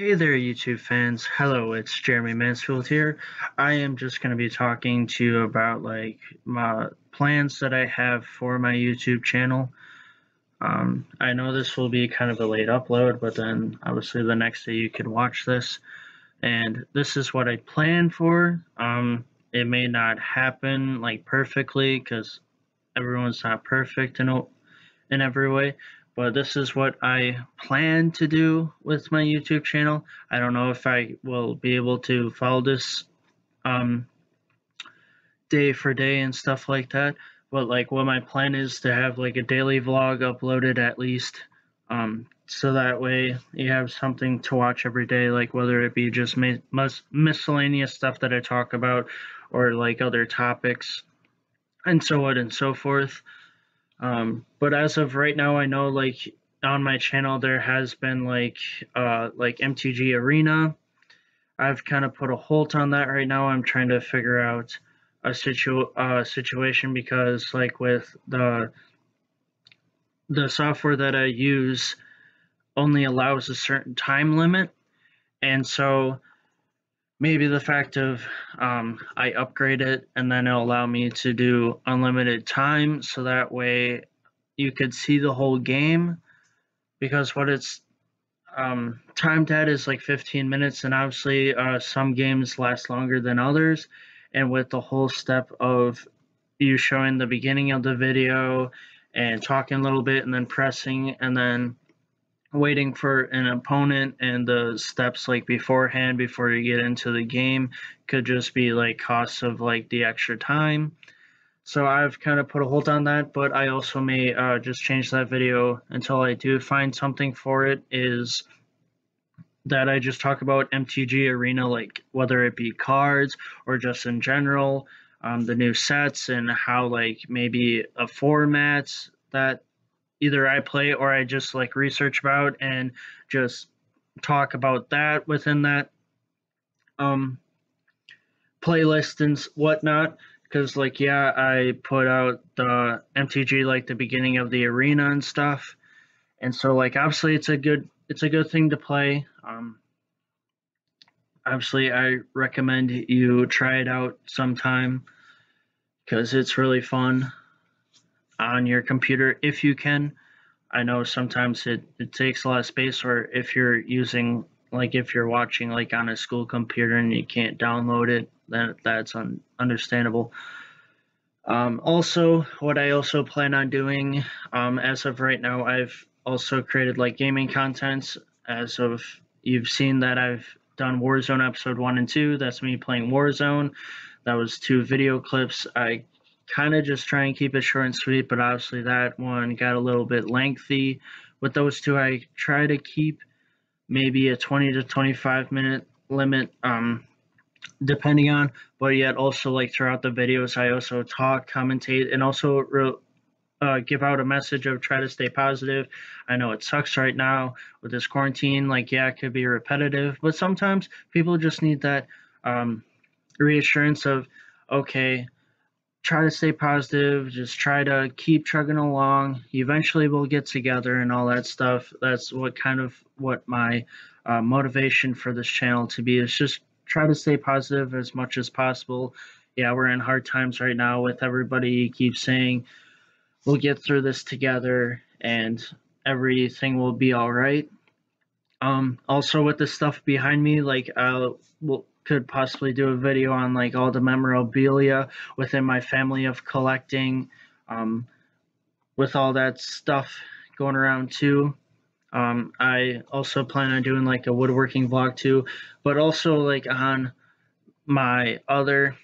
Hey there, YouTube fans. Hello, it's Jeremy Mansfield here. I am just going to be talking to you about like my plans that I have for my YouTube channel. Um, I know this will be kind of a late upload, but then obviously the next day you can watch this. And this is what I plan for. Um, it may not happen like perfectly because everyone's not perfect in, in every way, but this is what I plan to do with my YouTube channel. I don't know if I will be able to follow this um, day for day and stuff like that, but like what my plan is to have like a daily vlog uploaded at least, um, so that way you have something to watch every day, like whether it be just mis miscellaneous stuff that I talk about or like other topics and so on and so forth. Um, but as of right now, I know like on my channel there has been like uh, like MTG Arena. I've kind of put a halt on that right now. I'm trying to figure out a situ uh, situation because like with the the software that I use only allows a certain time limit, and so maybe the fact of um, I upgrade it and then it'll allow me to do unlimited time so that way you could see the whole game. Because what it's um, timed at is like 15 minutes and obviously uh, some games last longer than others. And with the whole step of you showing the beginning of the video and talking a little bit and then pressing and then waiting for an opponent and the steps like beforehand before you get into the game could just be like costs of like the extra time. So I've kind of put a hold on that but I also may uh, just change that video until I do find something for it is that I just talk about MTG Arena like whether it be cards or just in general um, the new sets and how like maybe a format that either I play or I just like research about and just talk about that within that um playlist and whatnot. Because like yeah i put out the mtg like the beginning of the arena and stuff. And so like obviously it's a good it's a good thing to play. Um obviously i recommend you try it out sometime because it's really fun on your computer if you can. I know sometimes it, it takes a lot of space, or if you're using, like, if you're watching, like, on a school computer and you can't download it, then that's un- understandable. Um, also, what I also plan on doing, um, as of right now, I've also created like gaming contents. As of you've seen that I've done Warzone episode one and two. That's me playing Warzone. That was two video clips. I kind of just try and keep it short and sweet, but obviously that one got a little bit lengthy. With those two, I try to keep maybe a 20 to 25 minute limit, um, depending on, but yet also like throughout the videos, I also talk, commentate, and also re- uh, give out a message of try to stay positive. I know it sucks right now with this quarantine. Like, yeah, it could be repetitive, but sometimes people just need that um, reassurance of, okay, try to stay positive, just try to keep chugging along. Eventually we'll get together and all that stuff. That's what kind of what my uh, motivation for this channel to be is just try to stay positive as much as possible. Yeah, we're in hard times right now with everybody keep saying we'll get through this together and everything will be all right. Um, also with the stuff behind me, like uh, we'll could possibly do a video on like all the memorabilia within my family of collecting um, with all that stuff going around too. Um, i also plan on doing like a woodworking vlog too but also like on my other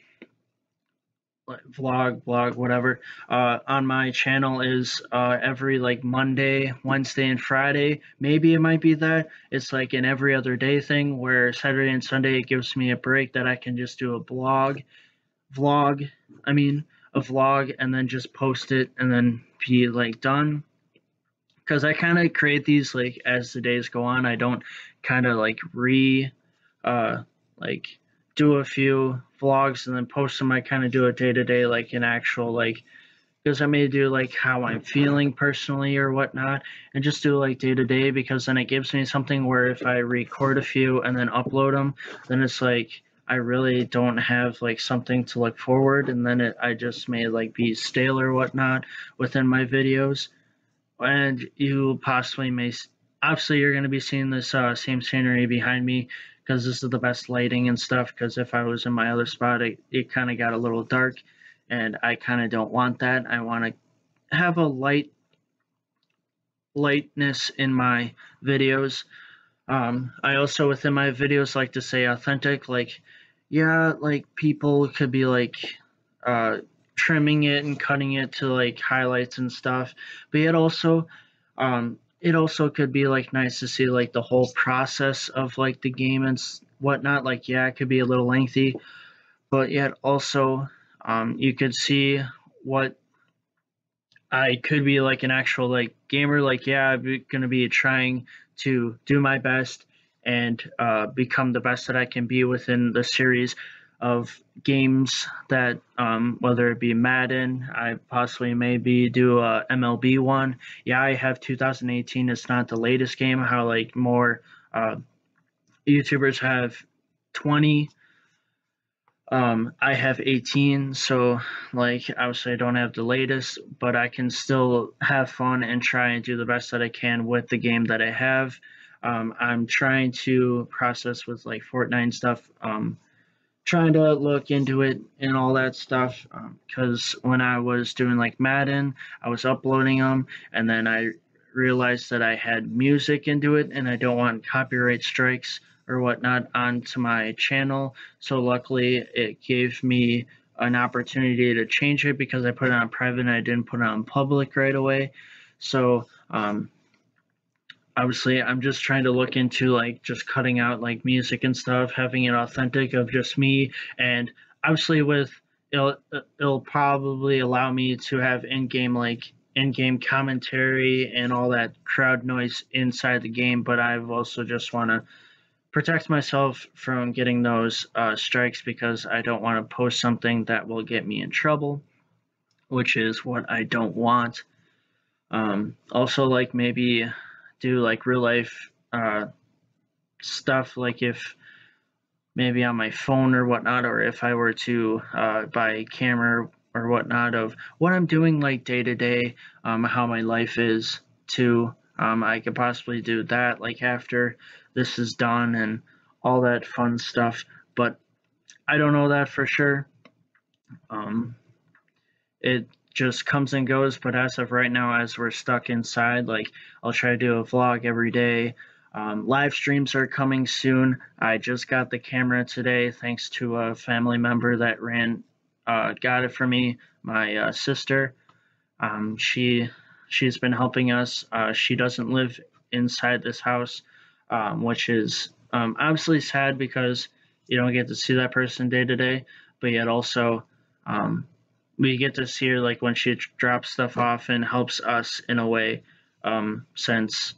vlog, blog, whatever, uh, on my channel is uh, every like Monday, Wednesday, and Friday. Maybe it might be that it's like an every other day thing where Saturday and Sunday it gives me a break that I can just do a blog, vlog. I mean, a vlog and then just post it and then be like done. Because I kind of create these like as the days go on. I don't kind of like re, uh, like do a few vlogs and then post them. I kind of do it day to day, like an actual like because I may do like how I'm feeling personally or whatnot, and just do like day to day because then it gives me something where if I record a few and then upload them, then it's like I really don't have like something to look forward, and then it I just may like be stale or whatnot within my videos, and you possibly may obviously you're going to be seeing this uh, same scenery behind me because this is the best lighting and stuff because if I was in my other spot it, it kind of got a little dark and I kind of don't want that. I want to have a light lightness in my videos. Um, I also within my videos like to say authentic like yeah like people could be like uh, trimming it and cutting it to like highlights and stuff but yet also um, it also could be like nice to see like the whole process of like the game and whatnot. Like, yeah, it could be a little lengthy, but yet also um, you could see what I could be like an actual like gamer. Like, yeah, I'm gonna be trying to do my best and uh, become the best that I can be within the series of games that um, whether it be Madden, I possibly maybe do a MLB one. Yeah, I have 2018. It's not the latest game. How like more uh, YouTubers have 20. Um, I have 18, so like obviously I don't have the latest, but I can still have fun and try and do the best that I can with the game that I have. Um, I'm trying to process with like Fortnite stuff. Um, trying to look into it and all that stuff because um, when I was doing like Madden, I was uploading them and then I realized that I had music into it and I don't want copyright strikes or whatnot onto my channel. So luckily, it gave me an opportunity to change it because I put it on private and I didn't put it on public right away. So um, obviously i'm just trying to look into like just cutting out like music and stuff having it authentic of just me. And obviously with it'll it'll probably allow me to have in-game like in-game commentary and all that crowd noise inside the game. But i've also just want to protect myself from getting those uh, strikes because i don't want to post something that will get me in trouble which is what i don't want. Um, also like maybe do like real life uh, stuff, like if maybe on my phone or whatnot, or if I were to uh, buy camera or whatnot of what I'm doing like day to day, um, how my life is too. Um, I could possibly do that like after this is done and all that fun stuff, but I don't know that for sure. Um, it just comes and goes. But as of right now, as we're stuck inside, like I'll try to do a vlog every day. Um, live streams are coming soon. I just got the camera today thanks to a family member that ran, uh, got it for me, my uh, sister. Um, she she's been helping us. Uh, she doesn't live inside this house, um, which is um, obviously sad because you don't get to see that person day to day, but yet also um, we get to see her like when she drops stuff off and helps us in a way um, since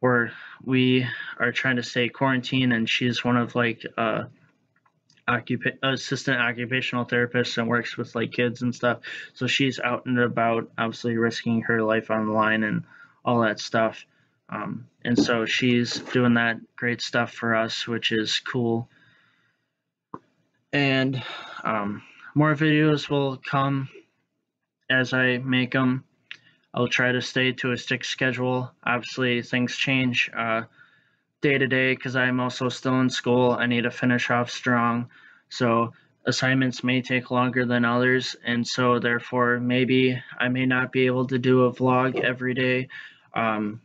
we're we are trying to stay quarantine and she's one of like uh occupa- assistant occupational therapist and works with like kids and stuff. So she's out and about obviously risking her life on the line and all that stuff. Um, and so she's doing that great stuff for us which is cool. And um, more videos will come as I make them. I'll try to stay to a stick schedule. Obviously, things change uh, day to day because I'm also still in school. I need to finish off strong. So assignments may take longer than others. And so, therefore, maybe I may not be able to do a vlog every day um,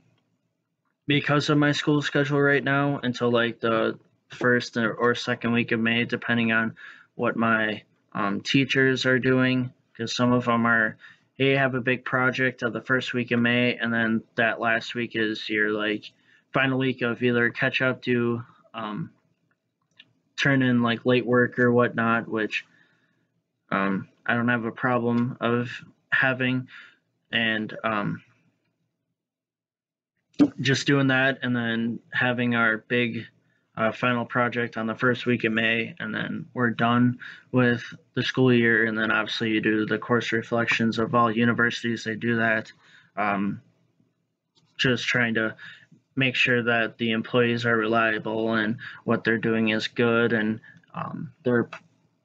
because of my school schedule right now until like the first or second week of May, depending on what my um, teachers are doing because some of them are hey have a big project of the first week of may and then that last week is your like final week of either catch up to um, turn in like late work or whatnot which um, i don't have a problem of having. And um, just doing that and then having our big uh, final project on the first week of May, and then we're done with the school year. And then obviously you do the course reflections of all universities. They do that. Um, just trying to make sure that the employees are reliable and what they're doing is good and um, their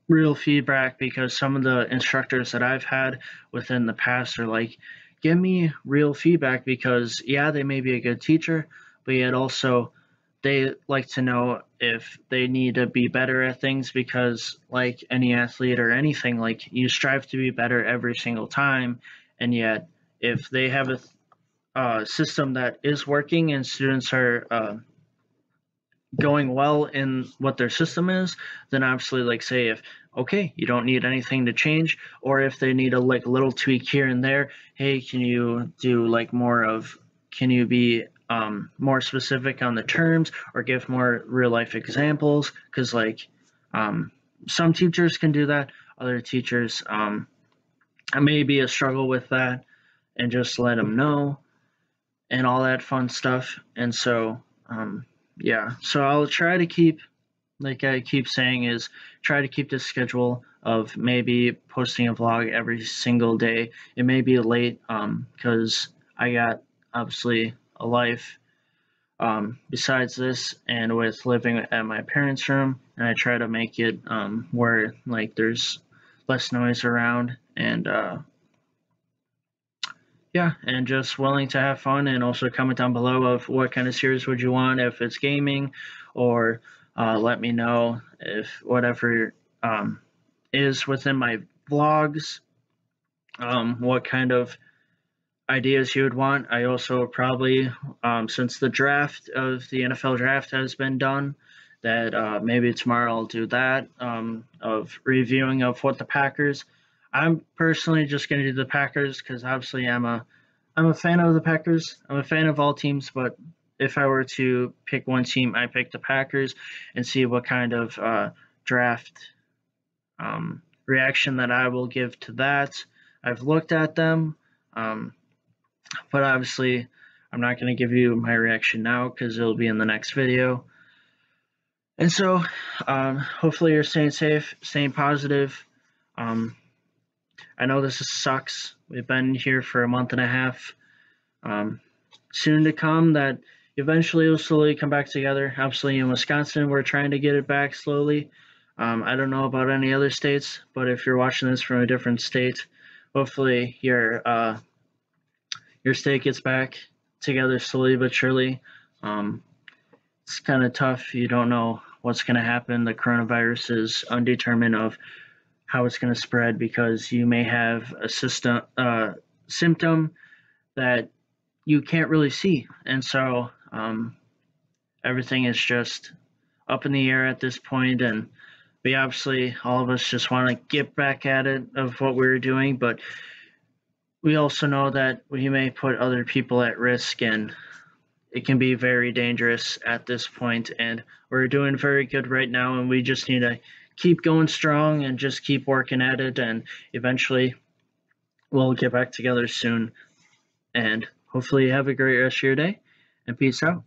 real feedback because some of the instructors that I've had within the past are like, give me real feedback because yeah, they may be a good teacher, but yet also they like to know if they need to be better at things because like any athlete or anything like you strive to be better every single time. And yet if they have a uh, system that is working and students are uh, going well in what their system is then obviously like say if okay you don't need anything to change or if they need a like little tweak here and there hey can you do like more of can you be um, more specific on the terms or give more real life examples because like um, some teachers can do that other teachers um, may be a struggle with that and just let them know and all that fun stuff. And so um, yeah so i'll try to keep like i keep saying is try to keep the schedule of maybe posting a vlog every single day. It may be late because um, i got obviously a life um, besides this and with living at my parents room. And i try to make it um, where like there's less noise around and uh, yeah and just willing to have fun. And also comment down below of what kind of series would you want if it's gaming or uh, let me know if whatever um, is within my vlogs um, what kind of ideas you would want. I also probably, um, since the draft of the NFL draft has been done, that uh, maybe tomorrow I'll do that um, of reviewing of what the Packers. I'm personally just going to do the Packers because obviously I'm a I'm a fan of the Packers. I'm a fan of all teams, but if I were to pick one team, I pick the Packers and see what kind of uh, draft um, reaction that I will give to that. I've looked at them. Um, but obviously, I'm not going to give you my reaction now because it'll be in the next video. And so, um, hopefully you're staying safe, staying positive. Um, I know this sucks. We've been here for a month and a half. Um, soon to come that eventually will slowly come back together. Obviously in Wisconsin, we're trying to get it back slowly. Um, I don't know about any other states, but if you're watching this from a different state, hopefully you're uh, your state gets back together slowly but surely. Um, it's kind of tough. You don't know what's going to happen. The coronavirus is undetermined of how it's going to spread because you may have a system uh, symptom that you can't really see, and so um, everything is just up in the air at this point. And we obviously all of us just want to get back at it of what we were doing, but we also know that we may put other people at risk and it can be very dangerous at this point and we're doing very good right now and we just need to keep going strong and just keep working at it and eventually we'll get back together soon. And hopefully have a great rest of your day and peace out